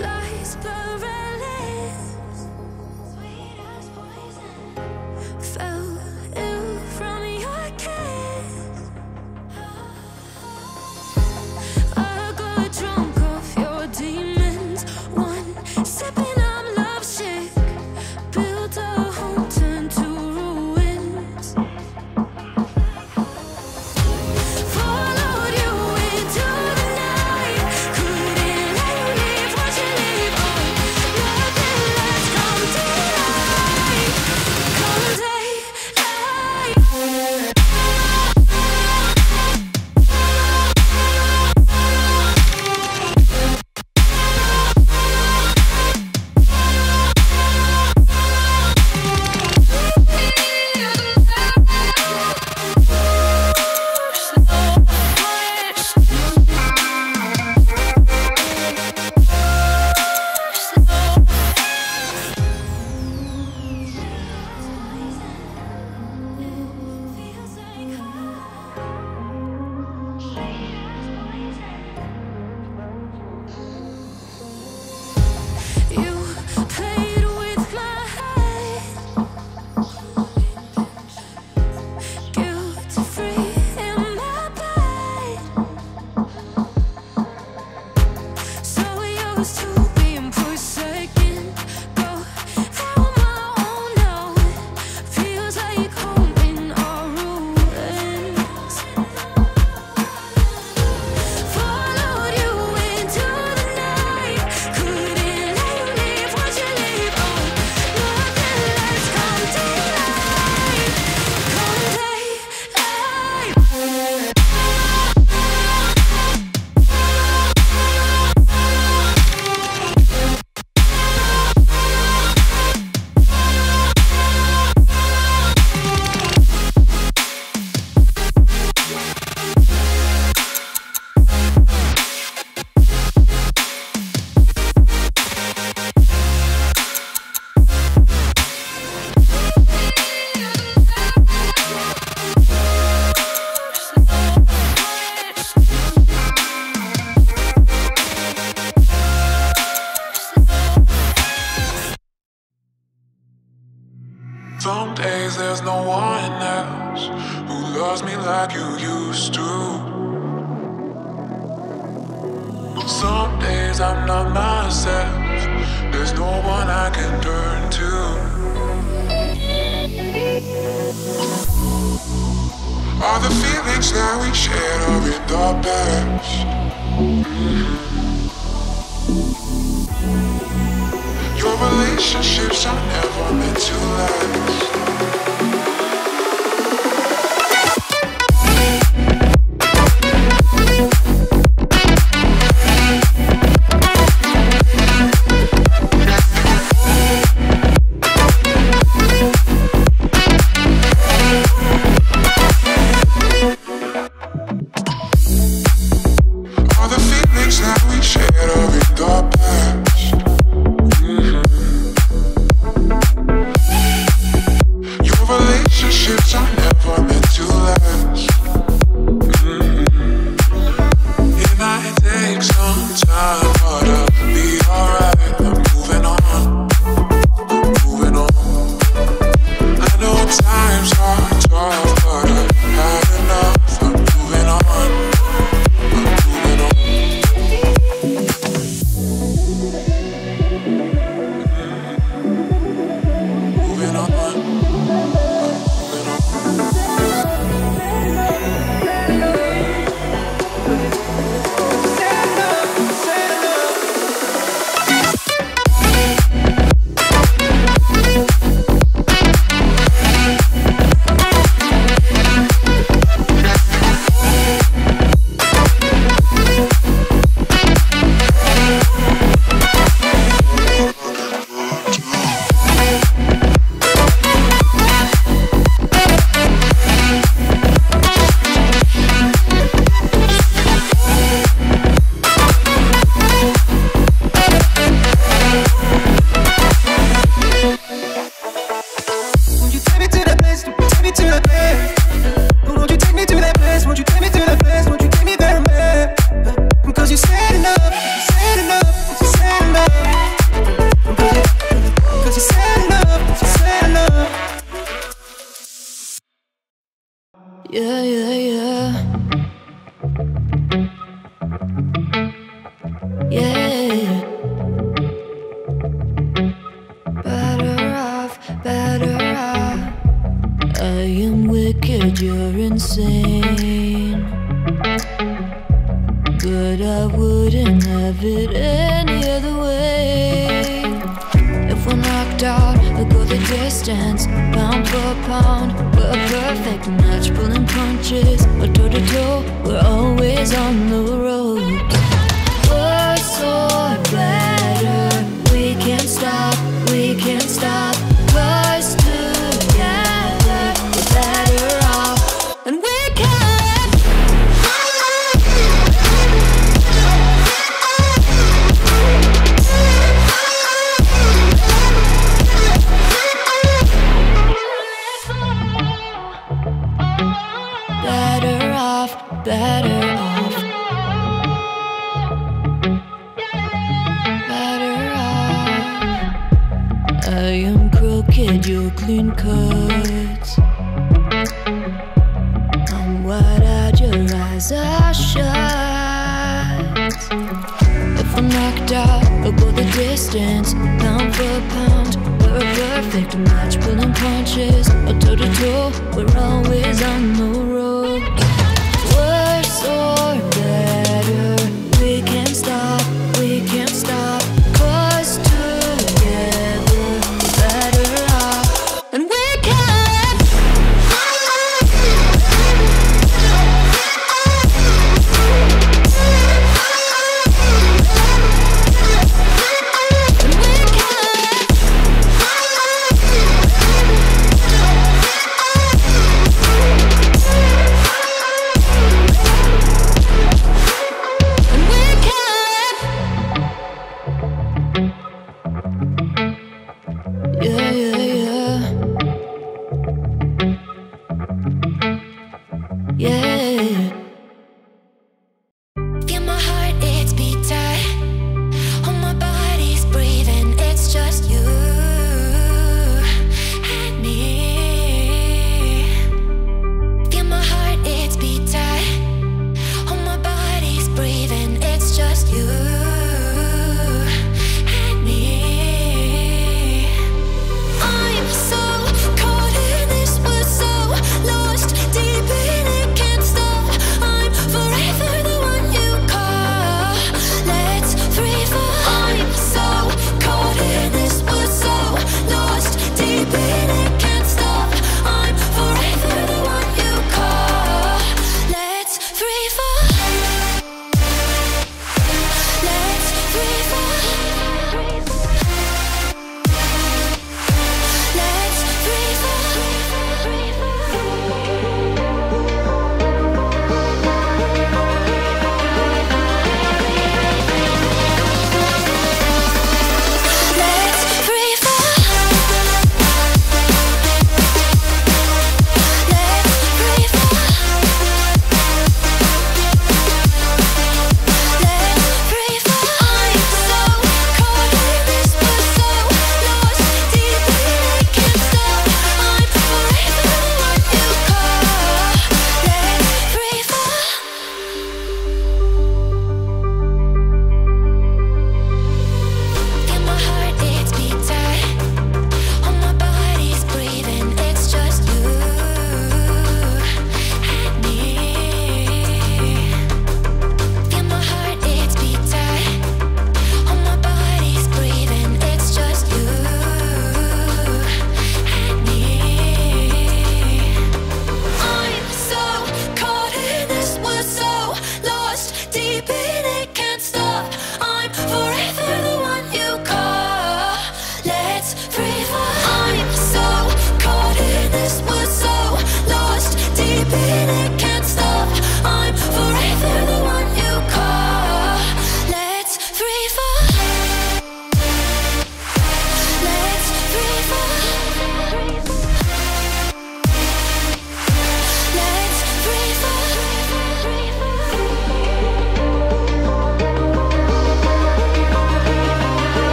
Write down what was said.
lies blurring Some days I'm not myself. There's no one I can turn to. All the feelings that we shared are in the past. Your relationships are never meant to last. you her Yeah, yeah, yeah. Yeah. Better off, better off. I am wicked, you're insane. But I wouldn't have it any other way. We're knocked out, go the distance, pound for pound. We're a perfect match, pulling punches, or toe to toe. We're always on the road. Better off. Better off. I am crooked, you're clean cut. I'm wide eyed, your eyes are shut. If I'm knocked out, we'll go the distance, pound for pound. A perfect match, pulling punches, or toe to toe. We're always on the road.